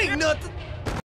ain't nothing.